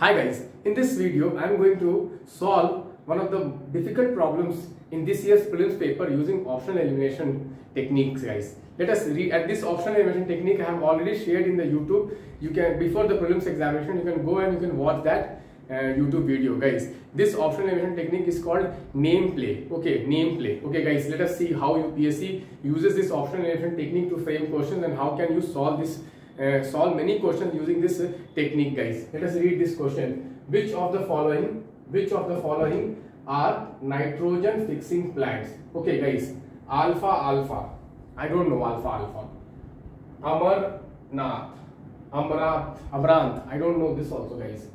Hi guys, in this video I am going to solve one of the difficult problems in this year's prelims paper using optional elimination techniques guys. Let us read at this optional elimination technique I have already shared in the YouTube. You can before the prelims examination you can go and you can watch that uh, YouTube video guys. This optional elimination technique is called name play. Okay, name play. Okay guys, let us see how UPSC uses this optional elimination technique to frame questions and how can you solve this uh, solve many questions using this uh, technique guys. Let us read this question. Which of the following which of the following are nitrogen fixing plants? Okay guys. Alfalfa. I don't know alfalfa. Amarnath. Amrath amranth i don't know this also guys.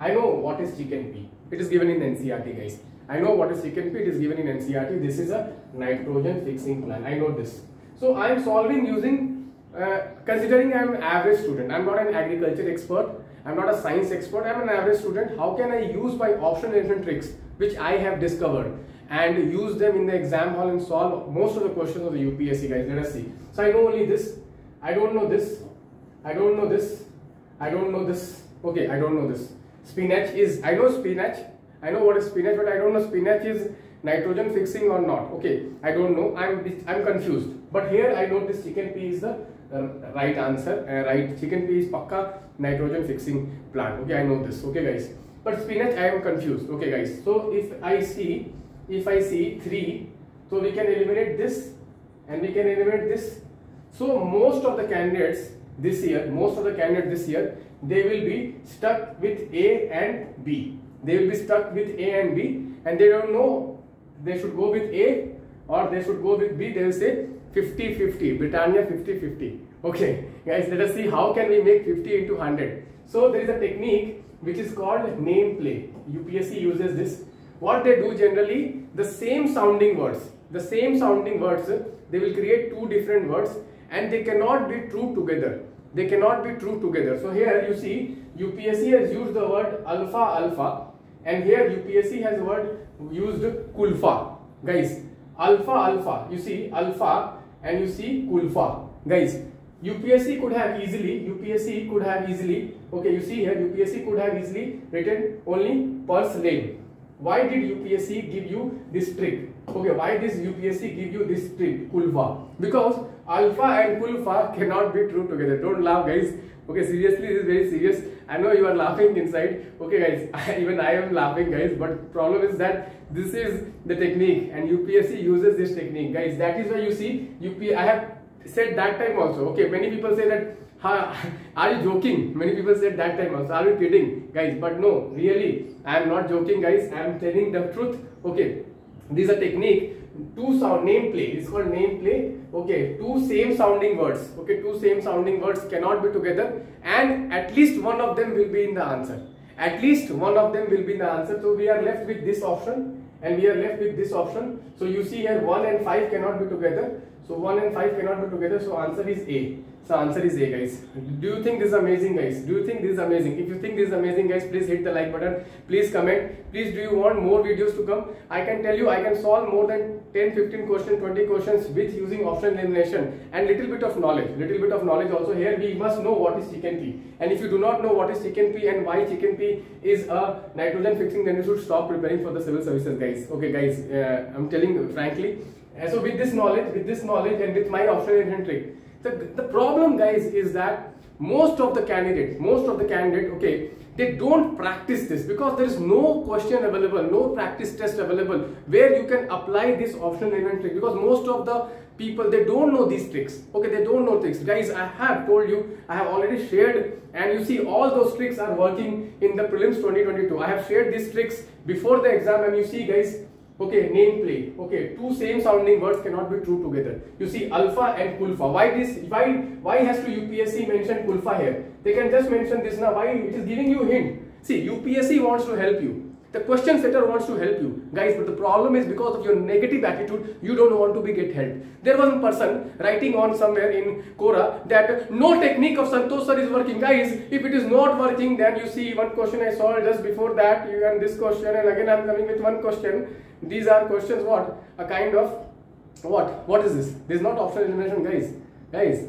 I know what is chicken pea. It is given in NCERT guys. I know what is chicken pea. It is given in NCERT this is a nitrogen fixing plant. I know this. So i am solving using uh, considering I am an average student, I am not an agriculture expert, I am not a science expert, I am an average student, how can I use my option elimination tricks which I have discovered and use them in the exam hall and solve most of the questions of the UPSC guys, let us see. So I know only this, I don't know this, I don't know this, I don't know this, okay, I don't know this. Spinach is, I know spinach, I know what is spinach but I don't know spinach is nitrogen fixing or not, okay, I don't know, I'm, I'm confused. But here I know this chicken pea is the right answer uh, right chicken pea is pakka nitrogen fixing plant. Okay i know this. Okay guys. But spinach i am confused. Okay guys. So if i see if i see 3 so we can eliminate this and we can eliminate this. So most of the candidates this year most of the candidates this year they will be stuck with a and b. They will be stuck with a and b and they don't know they should go with a or they should go with b. They will say 50-50, Britannia 50-50. Okay, guys, let us see how can we make 50 into 100. So there is a technique which is called name play. UPSC uses this. What they do generally, the same sounding words, the same sounding words, they will create two different words and they cannot be true together. They cannot be true together. So here you see, UPSC has used the word alfalfa and here UPSC has word used kulfa. Guys, alfalfa, you see alpha and you see kulfa. Guys, UPSC could have easily, UPSC could have easily, okay, you see here, UPSC could have easily written only purslane. Why did UPSC give you this trick? Okay, why does UPSC give you this trick, kulfa? Because alpha and kulfa cannot be true together. Don't laugh, guys. Okay, seriously, this is very serious. I know you are laughing inside. Okay, guys, even I am laughing, guys. But problem is that this is the technique, and UPSC uses this technique, guys. That is why you see UP. I have said that time also. Okay, many people say that. are you joking? Many people said that time also. Are you kidding, guys? But no, really, I am not joking, guys. I am telling the truth. Okay, this is a technique two sound name play it's called name play okay two same sounding words okay two same sounding words cannot be together and at least one of them will be in the answer at least one of them will be the answer. So we are left with this option and we are left with this option. So you see here 1 and 5 cannot be together so 1 and 5 cannot be together so answer is a so answer is A guys. Do you think this is amazing guys? Do you think this is amazing? If you think this is amazing guys, please hit the like button. Please comment. Please do you want more videos to come? I can tell you I can solve more than 10, 15 questions, 20 questions with using option elimination and little bit of knowledge. Little bit of knowledge also here we must know what is chicken pea. And if you do not know what is chicken pea and why chicken pea is a nitrogen fixing then you should stop preparing for the civil services guys. Okay guys, uh, I'm telling you frankly. Uh, so with this knowledge, with this knowledge and with my elimination trick, the, the problem guys is that most of the candidates, most of the candidate, okay, they don't practice this because there is no question available, no practice test available where you can apply this optional trick because most of the people they don't know these tricks. Okay they don't know tricks. Guys i have told you i have already shared and you see all those tricks are working in the prelims 2022 i have shared these tricks before the exam and you see guys Okay, name play. Okay, two same sounding words cannot be true together. You see alpha and kulfa. Why this? Why why has to UPSC mention kulfa here? They can just mention this now. Why it is giving you hint. See, UPSC wants to help you. The question setter wants to help you. Guys, but the problem is because of your negative attitude, you don't want to be get help. There was a person writing on somewhere in Quora that no technique of Santosh sir is working. Guys, if it is not working, then you see one question I saw just before that, you and this question, and again I'm coming with one question. These are questions what? A kind of what? What is this? This is not optional elimination, guys. Guys,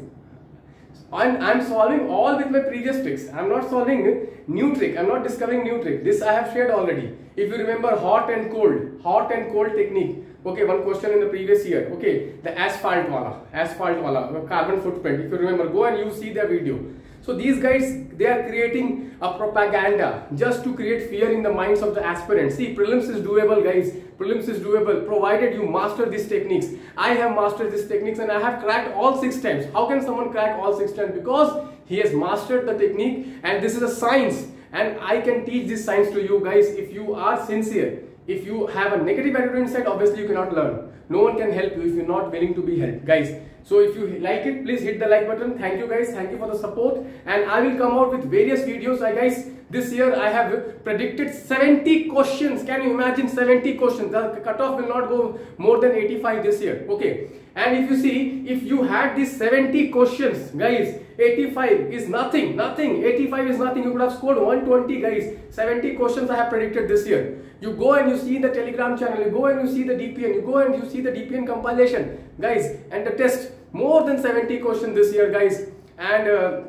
and I'm solving all with my previous tricks. I'm not solving new trick. I'm not discovering new trick. This I have shared already. If you remember hot and cold, hot and cold technique. Okay, one question in the previous year. Okay, the asphalt wala, asphalt wala, carbon footprint. If you remember, go and you see the video. So these guys, they are creating a propaganda just to create fear in the minds of the aspirants. See, prelims is doable, guys. Prelims is doable, provided you master these techniques. I have mastered these techniques and I have cracked all six times. How can someone crack all six times? Because he has mastered the technique and this is a science. And I can teach this science to you guys if you are sincere. If you have a negative attitude inside, obviously you cannot learn. No one can help you if you're not willing to be helped. Guys, so if you like it, please hit the like button. Thank you guys. Thank you for the support. And I will come out with various videos. I guys, this year I have predicted 70 questions. Can you imagine 70 questions? The cutoff will not go more than 85 this year. Okay. And if you see, if you had these 70 questions, guys, 85 is nothing. Nothing. 85 is nothing. You could have scored 120, guys. 70 questions I have predicted this year. You go and you see the Telegram channel. You go and you see the DPN. You go and you see the DPN compilation, guys. And the test more than 70 questions this year guys and uh,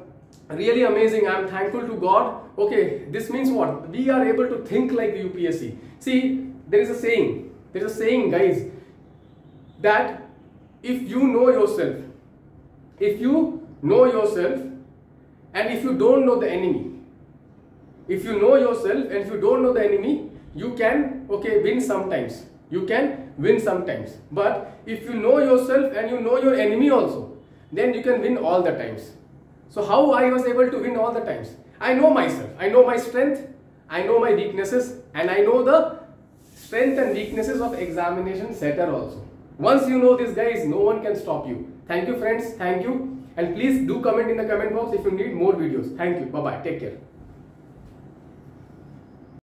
really amazing i'm thankful to god okay this means what we are able to think like the upsc see there is a saying there is a saying guys that if you know yourself if you know yourself and if you don't know the enemy if you know yourself and if you don't know the enemy you can okay win sometimes you can win sometimes. But if you know yourself and you know your enemy also, then you can win all the times. So how I was able to win all the times? I know myself. I know my strength. I know my weaknesses. And I know the strength and weaknesses of examination setter also. Once you know this guys, no one can stop you. Thank you friends. Thank you. And please do comment in the comment box if you need more videos. Thank you. Bye-bye. Take care.